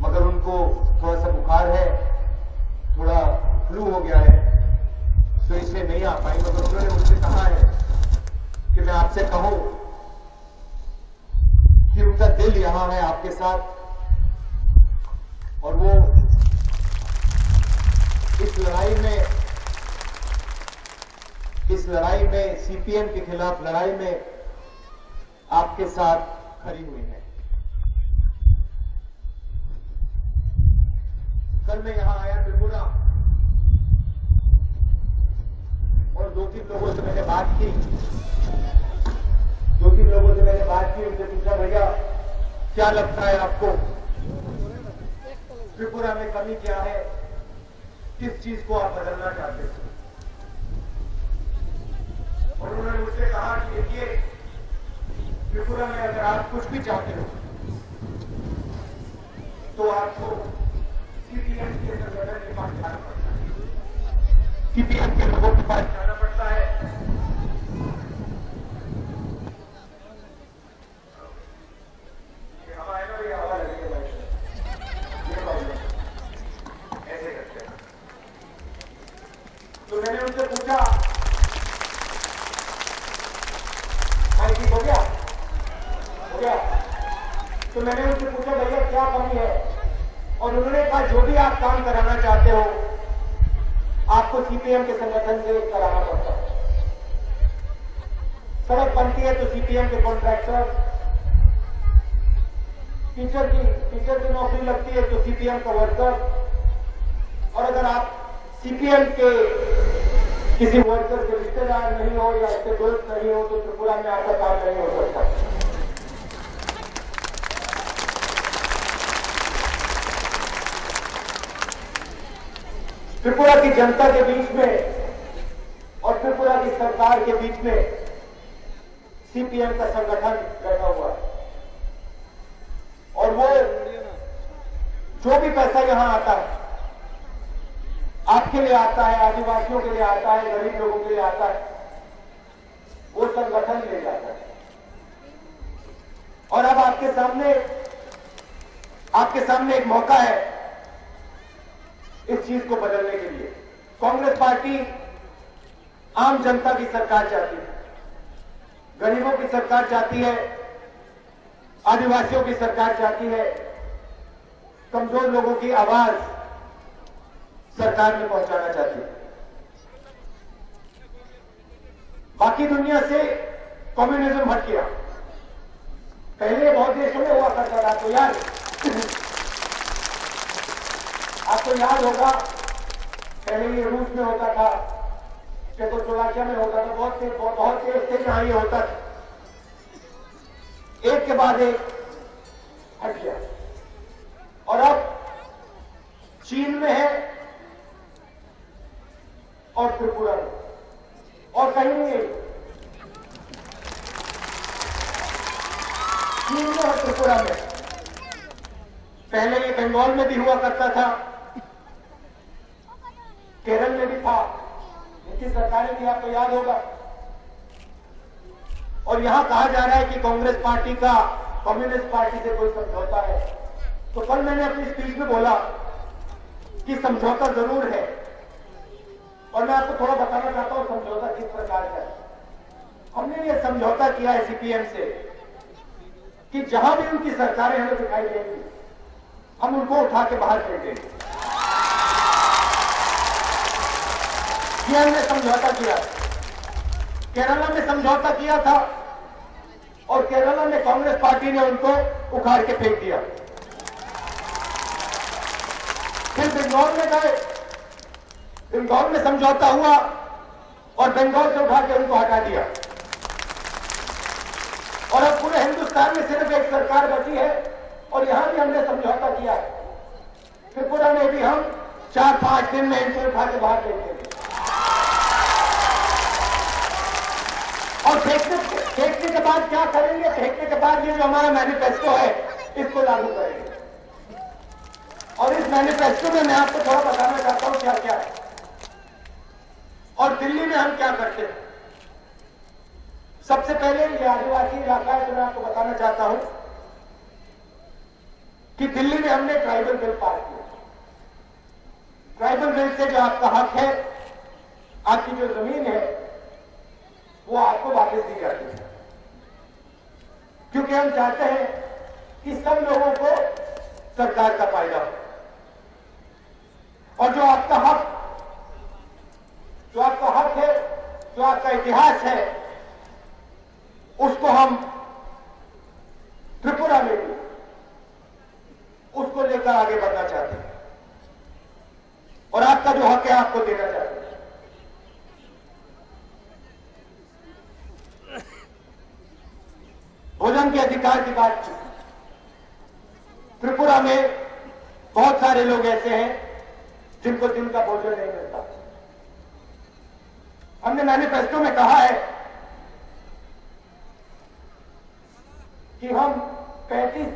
मगर उनको थोड़ा सा बुखार है, थोड़ा फ्लू हो गया है तो इसलिए नहीं आ पाई मगर उन्होंने मुझसे कहा है कि मैं आपसे कहूँ कि उनका दिल यहाँ है आपके साथ, और वो इस लड़ाई में, इस लड़ाई में सीपीएम के खिलाफ लड़ाई में आपके साथ खड़ी हुई है। कल मैं यहाँ आया त्रिपुरा। और दो तीन लोगों से मैंने बात की। दो तीन लोगों से मैंने बात की, उनसे पूछा, भैया, क्या लगता है आपको त्रिपुरा में कमी क्या है? किस चीज़ को आप बदलना चाहते थे और उन्होंने मुझसे कहा कि, देखिए, त्रिपुरा में अगर आप कुछ भी चाहते हो तो आपको सीपीएम के संगठन के पास जाना पड़ता है सीपीएम के लोगों के पास जाना पड़ता है ये हवा है ना ये हवा लगेगी भाई ये प्रॉब्लम ऐसे करते हैं तो मैंने उनसे पूछा हाँ ठीक हो गया हो गया तो मैंने उनसे पूछा भैया क्या कमी है और उन्होंने कहा जो भी आप काम कराना चाहते हो आपको सीपीएम के संगठन से कराना पड़ता है सड़क बनती है तो सीपीएम के कॉन्ट्रैक्टर टीचर की टीचर की नौकरी लगती है तो सीपीएम का वर्कर और अगर आप सीपीएम के किसी वर्कर के रिश्तेदार नहीं हो या उसके दोस्त नहीं हो तो त्रिपुरा में आपका काम नहीं हो सकता। त्रिपुरा की जनता के बीच में और त्रिपुरा की सरकार के बीच में सीपीएम का संगठन बैठा हुआ है। और वो जो भी पैसा यहाँ आता है, आपके लिए आता है, आदिवासियों के लिए आता है, गरीब लोगों के लिए आता है, वो संगठन ले जाता है। और अब आपके सामने आपके सामने एक मौका है इस चीज़ को बदलने के लिए। कांग्रेस पार्टी आम जनता की सरकार चाहती है। गरीबों की सरकार चाहती है, आदिवासियों की सरकार चाहती है, कमज़ोर लोगों की आवाज़ सरकार में पहुंचाना चाहती है। बाकी दुनिया से कम्युनिज्म हट गया। पहले बहुत देशों में हुआ करता था तो यार आपको याद होगा, पहले ये रूस में होता था चेकोस्लोवाकिया में होता था, बहुत से बहुत से थे जहाँ ये होता था। एक के बाद एक हट गया। और अब चीन में है और त्रिपुरा में। और कहीं नहीं चीन में और त्रिपुरा में। पहले ये बंगाल में भी हुआ करता था, केरल में भी था। नीतीश सरकारें भी आपको याद होगा? और यहाँ कहा जा रहा है कि कांग्रेस पार्टी का कम्युनिस्ट पार्टी से कोई समझौता है। तो कल मैंने अपनी स्पीच में बोला कि समझौता ज़रूर है। और मैं आपको थोड़ा बताना चाहता हूँ समझौता किस प्रकार का है। हमने ये समझौता किया है सीपीएम से कि जहाँ भी उनकी सरकारें हमें दिखाई देंगी, हम उनको उठा के बाहर फेंक ये हमने समझौता किया। केरला में समझौता किया था और केरला में कांग्रेस पार्टी ने उनको उखाड़ के फेंक दिया। फिर बंगाल में गए। बंगाल में समझौता हुआ और बंगाल से उठा के उनको हटा दिया। और अब पूरे हिंदुस्तान में सिर्फ़ एक सरकार बची है और यहाँ भी हमने समझौता किया है। त्रिपुरा में भी हम चार पाँच दिन में इनको उठा के बाहर देंगे। और फेंकने फेंकने के बाद क्या करेंगे? फेंकने के बाद ये जो हमारा मैनिफेस्टो है, इसको लागू करेंगे। और इस मैनिफेस्टो में मैं आपको थोड़ा बताना चाहता हूँ क्या क्या है। और दिल्ली में हम क्या करते हैं? सबसे पहले ये आदिवासी इलाका है तो मैं आपको बताना चाहता हूँ, कि दिल्ली में हमने ट्राइबल बिल पास किया। ट्राइबल बिल से जो आपका हक है, आपकी जो ज़मीन है वो आपको वापस दी जाती है। क्योंकि हम चाहते हैं कि सब लोगों को सरकार का फ़ायदा हो। और जो आपका हक, जो आपका हक है, जो आपका इतिहास है, उसको हम त्रिपुरा में भी, उसको लेकर आगे बढ़ना चाहते हैं। और आपका जो हक है, आपको देना चाहते हैं भोजन के अधिकार बात त्रिपुरा में बहुत सारे लोग ऐसे हैं जिनको दिन का भोजन नहीं मिलता। हमने मैनिफेस्टो में कहा है कि हम 35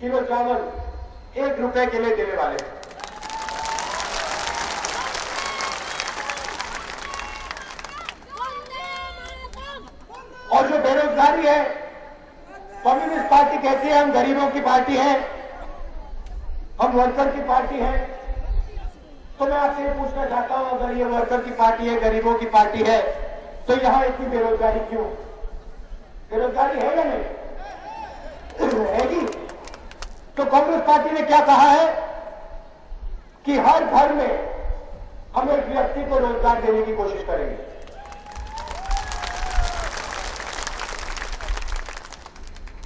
किलो चावल एक रुपए के लिए देने वाले हैं। और जो बेरोजगारी है कम्युनिस्ट पार्टी कहती है, हम गरीबों की पार्टी है, हम वर्कर की पार्टी है। तो मैं आपसे पूछना चाहता हूँ, अगर ये वर्कर की पार्टी है, गरीबों की पार्टी है तो यहाँ इतनी बेरोजगारी क्यों? बेरोजगारी है या नहीं? रहेगी। तो कांग्रेस पार्टी ने क्या कहा है? कि हर घर में हम एक व्यक्ति को रोज़गार देने की कोशिश करेंगे।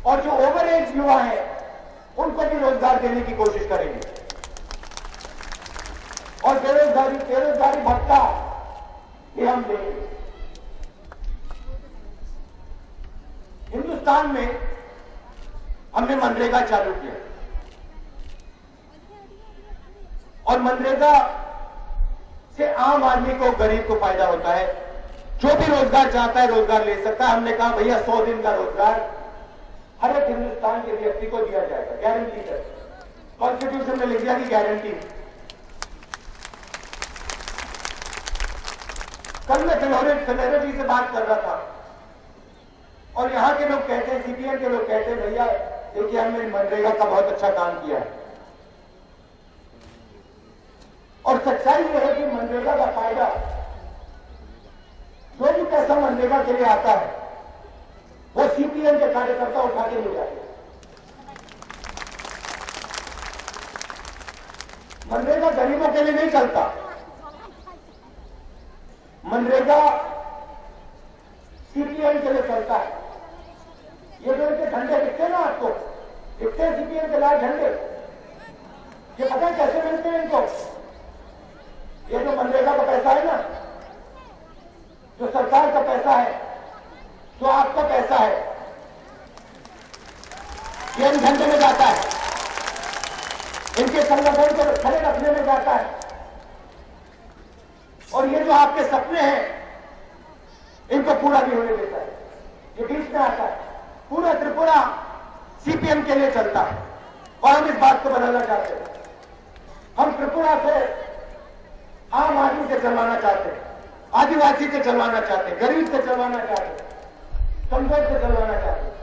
और जो ओवर एज युवा है, उनको भी रोज़गार देने की कोशिश करेंगे। और बेरोजगारी बेरोजगारी भत्ता ये हम देंगे। हिंदुस्तान में हमने मनरेगा चालू किया। और मनरेगा से आम आदमी को, गरीब को फ़ायदा होता है। जो भी रोज़गार चाहता है, रोज़गार ले सकता है। हमने कहा, भैया, सौ दिन का रोज़गार हर एक हिंदुस्तान के व्यक्ति को दिया जाएगा गारंटी है। कॉन्स्टिट्यूशन में लिख दिया कि गारंटी कल मैं फिलौरे फिलौरे जी से बात कर रहा था। और यहाँ के लोग कहते हैं सीपीएम के लोग कहते हैं, भैया, देखिए, हमने मनरेगा का बहुत अच्छा काम किया है। और सच्चाई यह है कि मनरेगा का फ़ायदा, जो भी पैसा मनरेगा के लिए आता है वो सीपीएम के कार्यकर्ता उठा के ले जाते मनरेगा गरीबों के लिए नहीं चलता। मनरेगा सीपीएम के लिए चलता है। ये जो इनके झंडे दिखते ना आपको, दिखते हैं सीपीएम के लाल झंडे। ये पता है कैसे मिलते हैं इनको? ये जो मनरेगा का पैसा है ना, जो सरकार का पैसा है जो आपका पैसा है, ये इन में जाता है, इनके संगठन को खड़े रखने में जाता है। और ये जो आपके सपने हैं, इनको पूरा नहीं होने देता है। ये बीच में आता है। पूरा त्रिपुरा सीपीएम के लिए चलता है। और हम इस बात को बनाना चाहते हैं। हम त्रिपुरा से आम आदमी से चलवाना चाहते हैं। आदिवासी से चलवाना चाहते हैं। गरीब से चलवाना चाहते हैं। कमज़ोर से चलवाना चाहते हैं।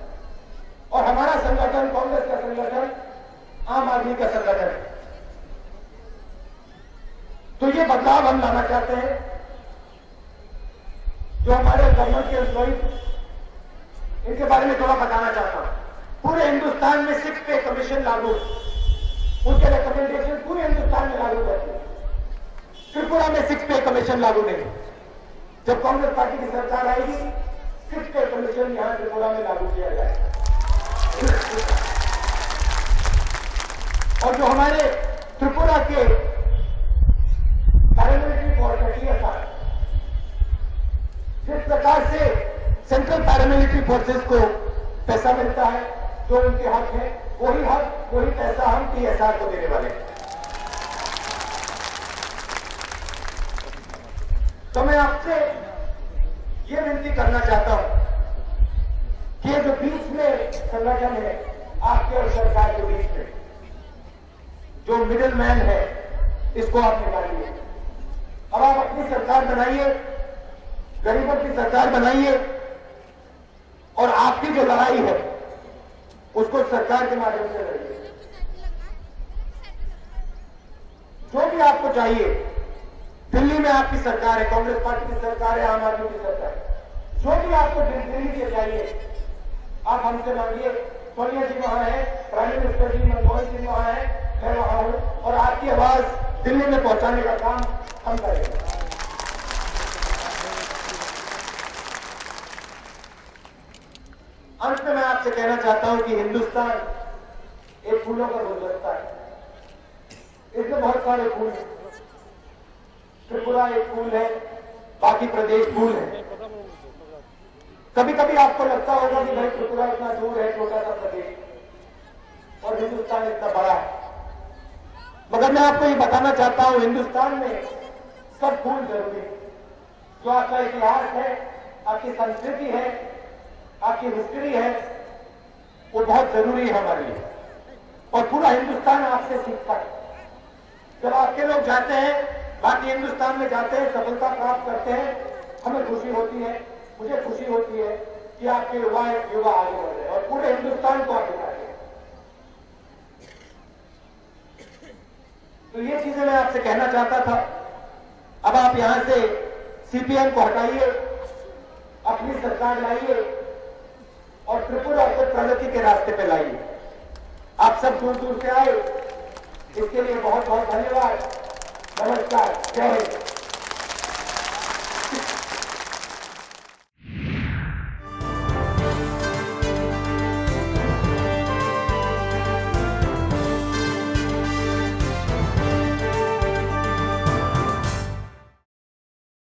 और हमारा संगठन, कांग्रेस का संगठन, आम आदमी का संगठन है। तो ये बदलाव हम लाना चाहते हैं। जो हमारे गवर्नमेंट के एम्प्लॉय इनके बारे में थोड़ा बताना चाहता हूँ। पूरे हिंदुस्तान में सिक्स पे कमीशन लागू उनके रिकमेंडेशन पूरे हिंदुस्तान में लागू करते त्रिपुरा में सिक्स पे कमीशन लागू नहीं जब कांग्रेस पार्टी की सरकार आएगी पे कमीशन यहाँ त्रिपुरा में लागू किया जाए। और जो हमारे त्रिपुरा के पैरामिलिट्री फोर्स है टीएसआर जिस प्रकार से सेंट्रल पैरामिलिट्री फोर्सेस को पैसा मिलता है, जो उनके हक है, वही हक, वही पैसा हम टीएसआर को देने वाले हैं। तो मैं आपसे ये विनती करना चाहता हूँ कि ये जो बीच में संगठन है, आपके और सरकार के बीच में, जो मिडिल मैन है, इसको आप निकालिए अब आप अपनी सरकार बनाइए, गरीबों की सरकार बनाइए, और आपकी जो लड़ाई है, उसको सरकार के माध्यम से लड़िए। जो भी आपको चाहिए दिल्ली में आपकी सरकार है, कांग्रेस पार्टी की सरकार है, आम आदमी की सरकार है। जो भी आपको दिल्ली से चाहिए, आप हमसे मांगिए। सोनिया जी वहाँ है प्राइम मिनिस्टर जी मनमोहन सिंह वहाँ है, मैं वहाँ हूँ और आपकी आवाज़ दिल्ली में पहुँचाने का काम हम करेंगे। अंत में मैं आपसे कहना चाहता हूँ कि हिंदुस्तान एक फूलों का गुलदस्ता है। इसमें बहुत सारे फूल हैं। त्रिपुरा एक फूल है, बाकी प्रदेश फूल है। कभी कभी आपको लगता होगा कि भाई त्रिपुरा इतना दूर है छोटा सा प्रदेश। और हिंदुस्तान इतना बड़ा है। मगर मैं आपको ये बताना चाहता हूँ, हिंदुस्तान में सब फूल ज़रूरी है। जो आपका इतिहास है, आपकी संस्कृति है, आपकी हिस्ट्री है, वो बहुत ज़रूरी है हमारे लिए। और पूरा हिंदुस्तान आपसे सीखता है। जब आपके लोग जाते हैं बाकी हिंदुस्तान में जाते हैं, सफलता प्राप्त करते हैं, हमें खुशी होती है। मुझे खुशी होती है कि आपके युवा युवा आगे बढ़ रहे और पूरे हिंदुस्तान को आप दिखाते हैं। तो ये चीज़ें मैं आपसे कहना चाहता था। अब आप यहाँ से सीपीएम को हटाइए, अपनी सरकार लाइए और त्रिपुरा को प्रगति के रास्ते पे लाइए। आप सब दूर दूर से आए, इसके लिए बहुत बहुत धन्यवाद। Vai, vai, vai.